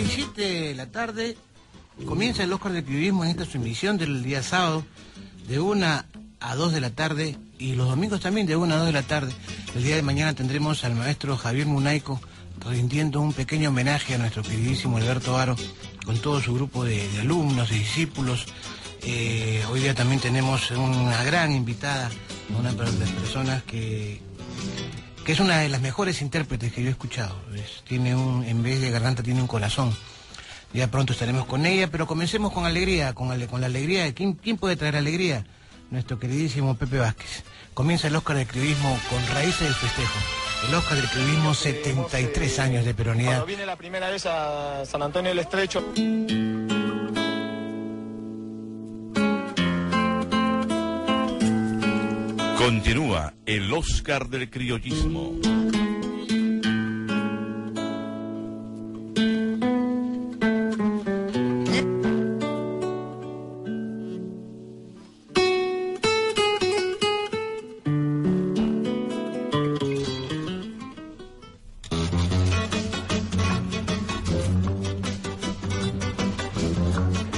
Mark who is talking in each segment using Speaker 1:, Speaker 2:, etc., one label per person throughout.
Speaker 1: y 7 de la tarde comienza el Oscar de Periodismo en esta su emisión del día sábado de 1 a 2 de la tarde y los domingos también de 1 a 2 de la tarde. El día de mañana tendremos al maestro Javier Munaico rindiendo un pequeño homenaje a nuestro queridísimo Alberto Aro con todo su grupo de, alumnos, de discípulos. Eh, hoy día también tenemos una gran invitada, una de las personas que, que es una de las mejores intérpretes que yo he escuchado. Es- tiene un, en vez de garganta tiene un corazón. Ya pronto estaremos con ella, pero comencemos con alegría, con, con la alegría. de ¿Quién, quién puede traer alegría? Nuestro queridísimo Pepe Vázquez. Comienza el Oscar del Criollismo con raíces del festejo. El Oscar del Criollismo, 73 años de peronidad.
Speaker 2: Cuando vine la primera vez a San Antonio del Estrecho,
Speaker 3: Continúa el Oscar del criollismo.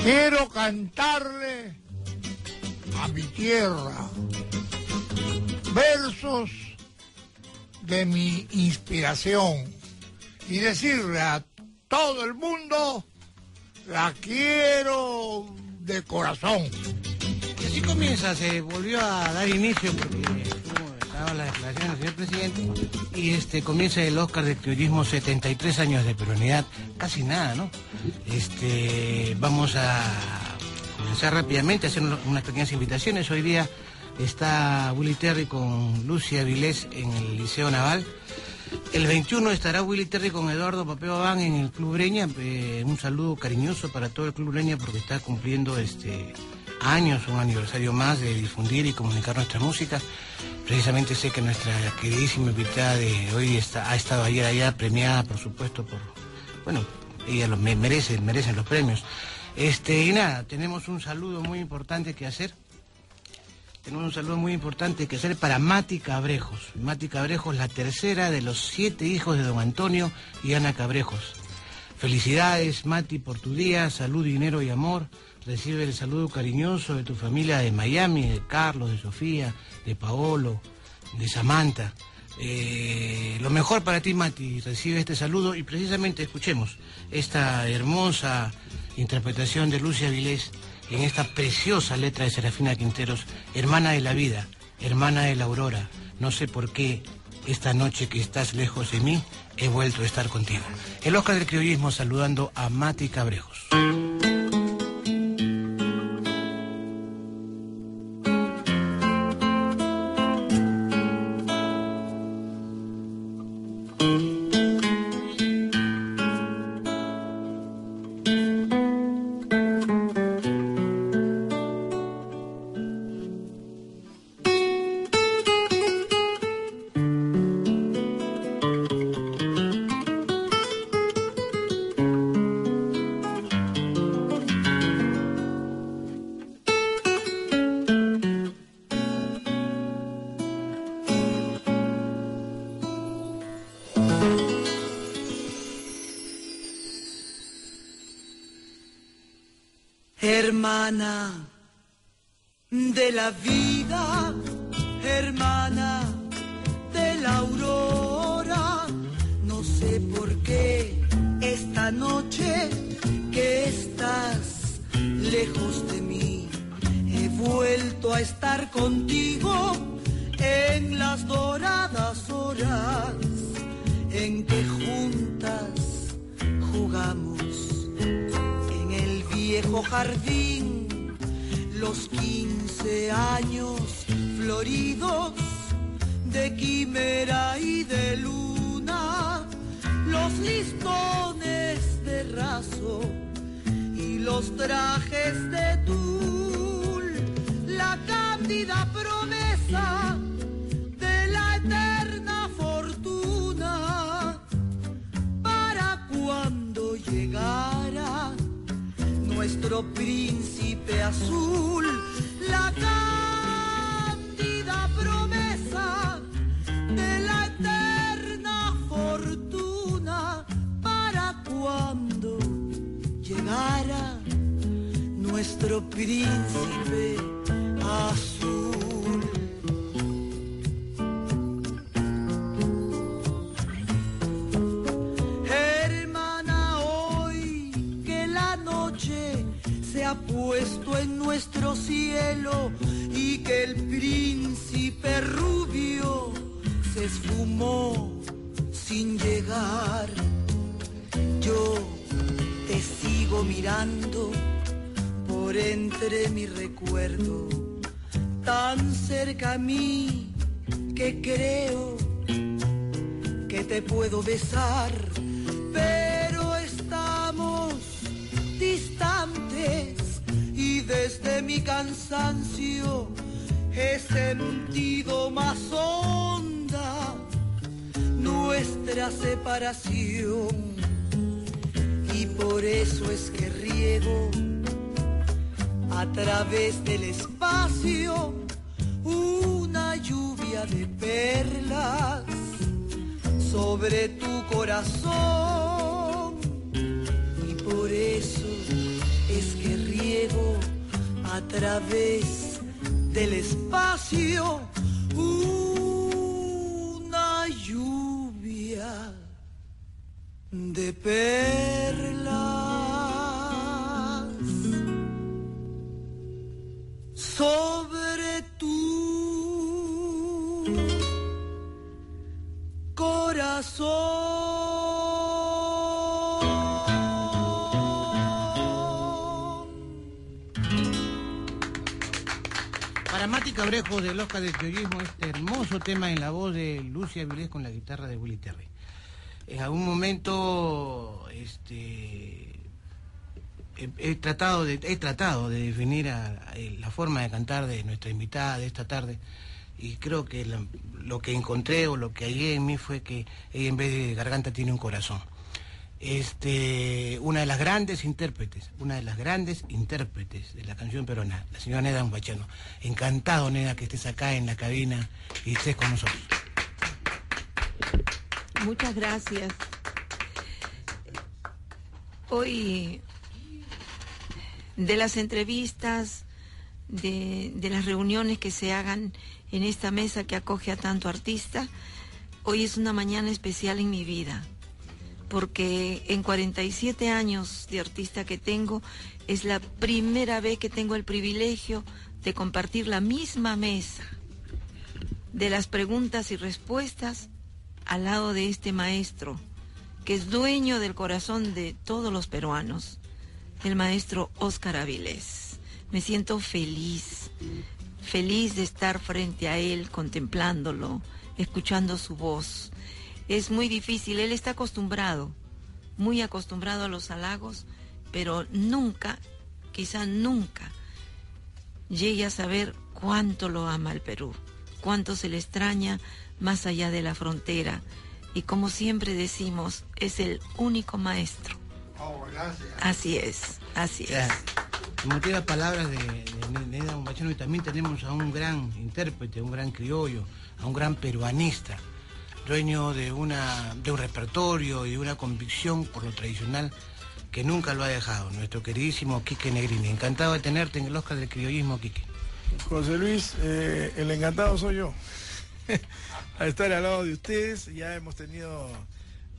Speaker 4: Quiero cantarle a mi tierra versos de mi inspiración y decirle a todo el mundo, la quiero de corazón.
Speaker 1: Y así comienza, se volvió a dar inicio porque estaba la declaración del señor presidente y este comienza el Oscar del criollismo 73 años de peronidad, casi nada, ¿no? Este vamos a comenzar rápidamente a hacer unas pequeñas invitaciones. Hoy día está Willy Terry con Lucia Vilés en el Liceo Naval. El 21 estará Willy Terry con Eduardo Papeo Abán en el Club Breña. Eh, un saludo cariñoso para todo el Club Breña porque está cumpliendo este años, un aniversario más de difundir y comunicar nuestra música. Precisamente sé que nuestra queridísima invitada de hoy está, ha estado ayer allá premiada, por supuesto, por... Bueno, ella lo me- merece, merecen los premios. Este, y nada, tenemos un saludo muy importante que hacer. Tenemos un saludo muy importante que hacer para Mati Cabrejos. Mati Cabrejos, la tercera de los siete hijos de don Antonio y Ana Cabrejos. Felicidades, Mati, por tu día, salud, dinero y amor. Recibe el saludo cariñoso de tu familia de Miami, de Carlos, de Sofía, de Paolo, de Samantha. Eh, lo mejor para ti, Mati. Recibe este saludo y precisamente escuchemos esta hermosa interpretación de Lucia Vilés en esta preciosa letra de Serafina Quinteros, hermana de la vida, hermana de la aurora. No sé por qué esta noche que estás lejos de mí he vuelto a estar contigo. El Oscar del Criollismo saludando a Mati Cabrejos.
Speaker 5: Hermana de la vida, hermana de la aurora, no sé por qué esta noche que estás lejos de mí, he vuelto a estar contigo en las doradas horas en que juntas jugamos viejo jardín los quince años floridos de quimera y de luna, los listones de raso y los trajes de tul, la cándida promesa nuestro príncipe azul, la cándida promesa de la eterna fortuna para cuando llegara nuestro príncipe azul. Se esfumó sin llegar. Yo te sigo mirando por entre mi recuerdo, tan cerca a mí que creo que te puedo besar, pero estamos distantes y desde mi cansancio he sentido más nuestra separación. Y por eso es que riego a través del espacio una lluvia de perlas sobre tu corazón. Y por eso es que riego a través del espacio una de perlas sobre tu corazón.
Speaker 1: Para Mati Cabrejo del Oscar del Criollismo, este hermoso tema en la voz de Lucia Vilés con la guitarra de Willy Terry. En algún momento este, he, tratado de, he tratado de definir a- la forma de cantar de nuestra invitada de esta tarde y creo que lo que encontré o lo que hallé en mí fue que ella en vez de garganta tiene un corazón. Este, una de las grandes intérpretes, una de las grandes intérpretes de la canción peruana, la señora Neda Umbachano. Encantado, Neda, que estés acá en la cabina y estés con nosotros.
Speaker 6: Muchas gracias. Hoy, de las entrevistas, de, de las reuniones que se hagan en esta mesa que acoge a tanto artista, hoy es una mañana especial en mi vida, porque en 47 años de artista que tengo, es la primera vez que tengo el privilegio de compartir la misma mesa de las preguntas y respuestas al lado de este maestro, que es dueño del corazón de todos los peruanos, el maestro Óscar Avilés. Me siento feliz, feliz de estar frente a él, contemplándolo, escuchando su voz. Es muy difícil, él está acostumbrado, muy acostumbrado a los halagos, pero nunca, quizá nunca, llegue a saber cuánto lo ama el Perú, cuánto se le extraña más allá de la frontera. Y como siempre decimos, es el único maestro.
Speaker 4: Oh, gracias.
Speaker 6: Así es, así es.
Speaker 1: Ya, Emotivas palabras de, de Neda Umbachano y también tenemos a un gran intérprete, un gran criollo, a un gran peruanista, dueño de, una, de un repertorio y una convicción por lo tradicional que nunca lo ha dejado, nuestro queridísimo Quique Negrini. Encantado de tenerte en el Oscar del Criollismo, Quique.
Speaker 7: José Luis, eh, el encantado soy yo. a estar al lado de ustedes. Ya hemos tenido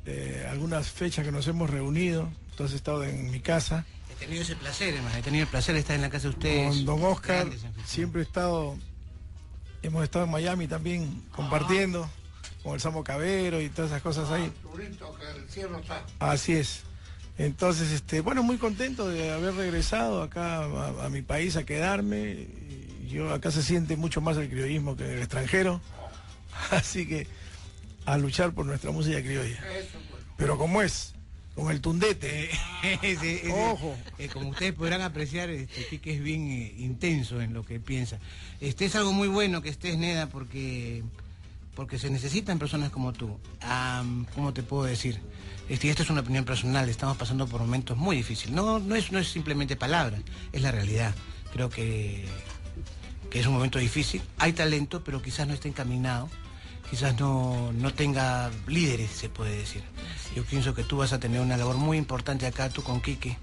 Speaker 7: eh, algunas fechas que nos hemos reunido. Tú has estado en mi casa.
Speaker 1: He tenido ese placer, hermano, he tenido el placer de estar en la casa de ustedes.
Speaker 7: Con don Oscar. Siempre he estado. Hemos estado en Miami también compartiendo con el Samo Cabero y todas esas cosas ahí.
Speaker 4: Arturito, que el cielo está.
Speaker 7: Así es. Entonces, este, bueno, muy contento de haber regresado acá a, a mi país a quedarme. Yo acá se siente mucho más el criollismo que en el extranjero. Así que a luchar por nuestra música criolla. Pero como es, con el tundete.
Speaker 1: Ese-
Speaker 7: Ojo.
Speaker 1: eh, como ustedes podrán apreciar, este, Quique es bien eh, intenso en lo que piensa. Este es algo muy bueno que estés, Neda, porque, porque se necesitan personas como tú. ¿Cómo te puedo decir? Este, y esto es una opinión personal, estamos pasando por momentos muy difíciles. No, no, es, no es simplemente palabra, es la realidad. Creo que, que es un momento difícil. Hay talento, pero quizás no está encaminado. Quizás no, no tenga líderes, se puede decir. Yo pienso que tú vas a tener una labor muy importante acá, tú con Quique.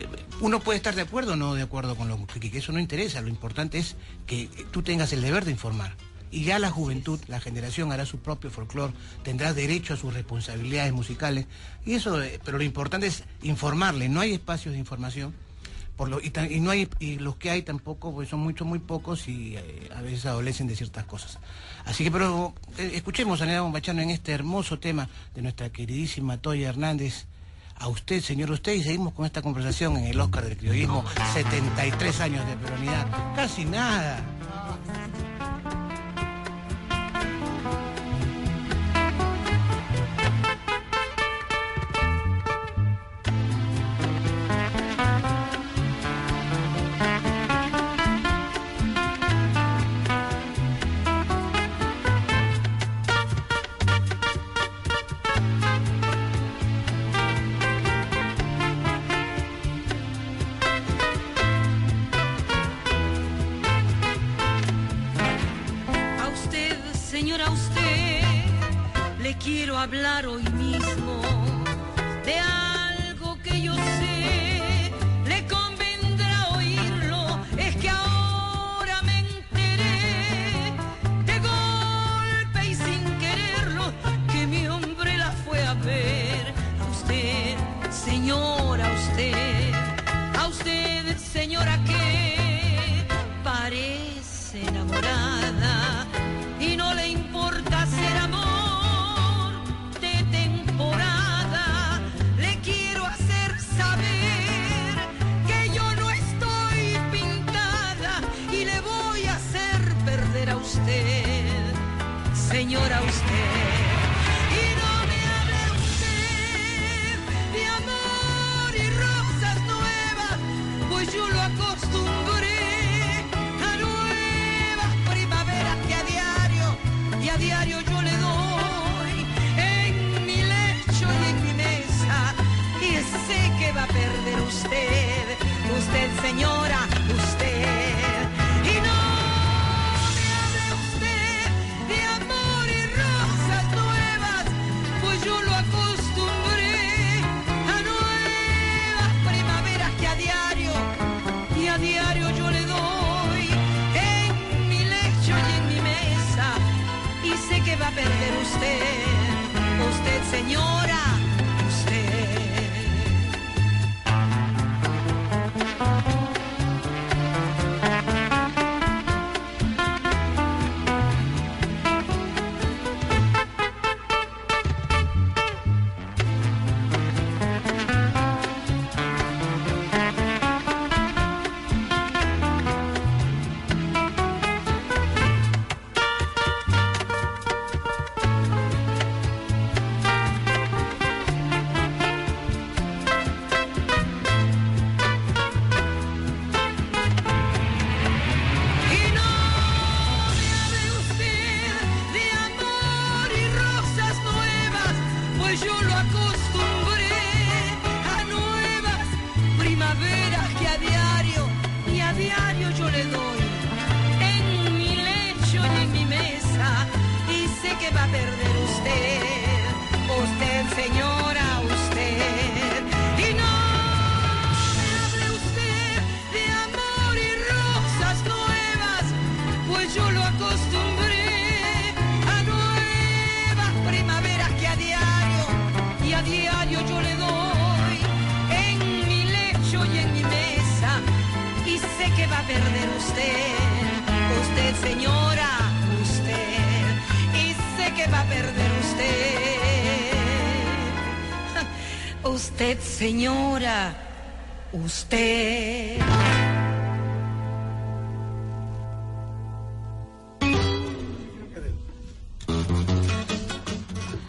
Speaker 1: Eh, Uno puede estar de acuerdo o no de acuerdo con lo que Quique, eso no interesa, lo importante es que tú tengas el deber de informar. Y ya la juventud, la generación hará su propio folclore, tendrá derecho a sus responsabilidades musicales. Y eso, eh, pero lo importante es informarle, no hay espacios de información. Por lo, y, no hay y los que hay tampoco pues son muchos muy pocos y eh, a veces adolecen de ciertas cosas. Así que pero eh, escuchemos a Neda Bombachano en este hermoso tema de nuestra queridísima Toya Hernández. A usted señor usted y seguimos con esta conversación en el Oscar del criollismo 73 años de peronidad. Casi nada
Speaker 6: hablar hoy que va a perder usted, usted señora, usted. Y sé que va a perder usted. Usted, señora, usted.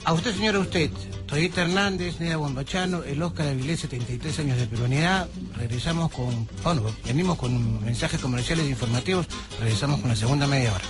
Speaker 1: A usted, señora, usted, Toyita Hernández, Neda Bombachano, el Oscar Avilés, 73 años de peronidad. Regresamos con, bueno, venimos con mensajes comerciales e informativos, regresamos con la segunda media hora.